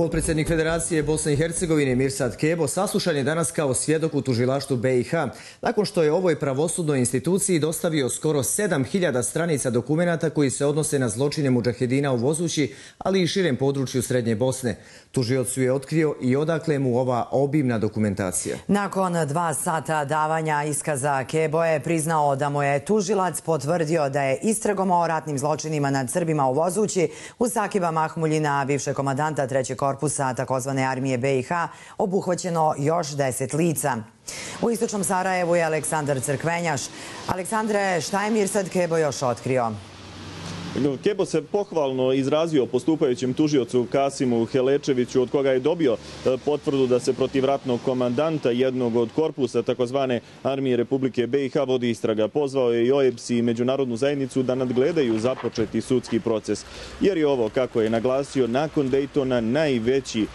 Potpredsjednik Federacije Bosne i Hercegovine Mirsad Kebo saslušan je danas kao svjedok u tužilaštu BiH, nakon što je ovoj pravosudnoj instituciji dostavio skoro 7000 stranica dokumenta koji se odnose na zločine muđahedina u Vozući, ali i širem području Srednje Bosne. Tužiocu je otkrio i odakle mu ova obimna dokumentacija. Nakon dva sata davanja iskaza Kebo je priznao da mu je tužilac potvrdio da je istragom o ratnim zločinima nad Srbima u Vozući u Sakiba Mahmuljina, bivše komadanta treće korpusa takozvane armije BiH, obuhvaćeno još deset lica. U istočnom Sarajevu je Aleksandar Crkvenjaš. Aleksandre, šta je Mirsad Kebo još otkrio? Kebo se pohvalno izrazio postupajućem tužiocu Kasimu Helečeviću, od koga je dobio e, potvrdu da se protiv ratnog komandanta jednog od korpusa takozvane armije Republike BiH vodi istraga. Pozvao je i OEPS i Međunarodnu zajednicu da nadgledaju započeti sudski proces. Jer je ovo, kako je naglasio, nakon Daytona najveći e,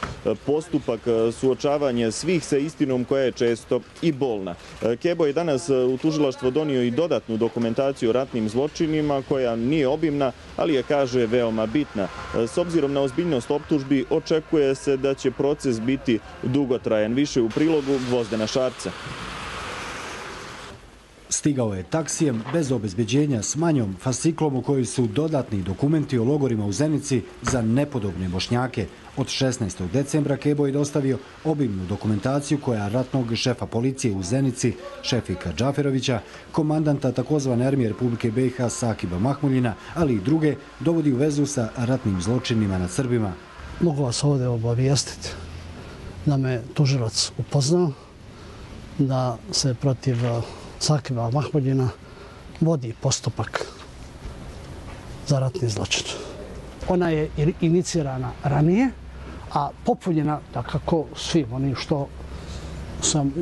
postupak e, suočavanja svih sa istinom koja je često i bolna. Kebo je danas u tužilaštvo donio i dodatnu dokumentaciju o ratnim zločinima koja nije obimna bitna, ali je, kaže, veoma bitna. E, s obzirom na ozbiljnost optužbi, očekuje se da će proces biti dugotrajan. Više u prilogu Gvozdena Šarca. Stigao je taksijem bez obezbeđenja s manjom fasciklom u kojoj su dodatni dokumenti o logorima u Zenici za nepodobne bošnjake. Od 16. decembra Kebo je dostavio obimnu dokumentaciju koja ratnog šefa policije u Zenici, šefika Džaferovića, komandanta takozvane armije Republike BiH Sakiba Mahmuljina, ali i druge, dovodi u vezu sa ratnim zločinima nad Srbima. Mogu vas ovdje obavijestiti da me tužilac upoznao, da se protiv Sakiba Mahmudina vodi postupak za ratni zločin. Ona je inicirana ranije, a popunjena, takako svim onim što sam,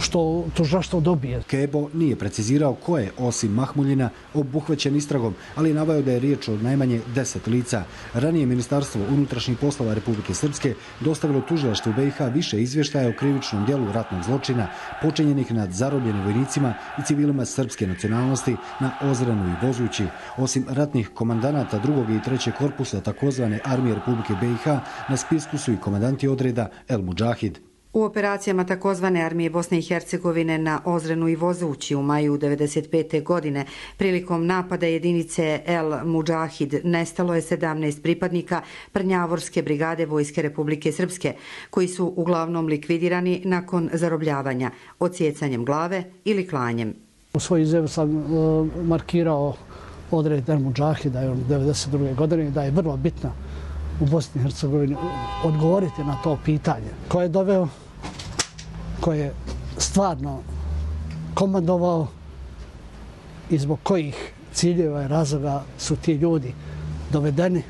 što tužaštvo dobije. Kebo nije precizirao ko je, osim Mahmuljina, obuhvećen istragom, ali navaju da je riječ o najmanje deset lica. Ranije Ministarstvo unutrašnjih poslova Republike Srpske dostavilo tužilaštvu BiH više izvještaja o krivičnom dijelu ratnog zločina počinjenih nad zarobljenim vojnicima i civilima srpske nacionalnosti na Ozrenu i Vozući. Osim ratnih komandanata drugog i trećeg korpusa takozvane armije Republike BiH, na spisku su i komandanti odreda El Mujahid. U operacijama takozvane armije Bosne i Hercegovine na Ozrenu i Vozući u maju 1995. godine prilikom napada jedinice El Mujahid nestalo je 17 pripadnika Prnjavorske brigade Vojske Republike Srpske, koji su uglavnom likvidirani nakon zarobljavanja, odsjecanjem glave ili klanjem. U svoj izjavu sam uh, markirao odred El Mujahida u 1992. godine da je vrlo bitna u Bosni i Hercegovini odgovoriti na to pitanje. Ko je doveo koje je stvarno komandovao i zbog kojih ciljeva i razloga su ti ljudi dovedeni.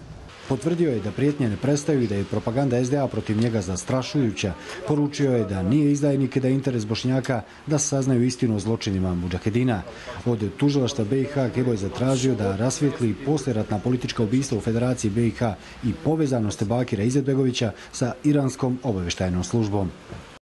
Potvrdio je da prijetnje ne prestaju i da je propaganda SDA protiv njega zastrašujuća. Poručio je da nije izdajnik i da je interes Bošnjaka da saznaju istinu o zločinima Mujahedina. Od tužilašta BiH Kebo je zatražio da rasvjetli posljeratna politička ubijstva u Federaciji BiH i povezanost Bakira Izetbegovića sa iranskom obaveštajnom službom.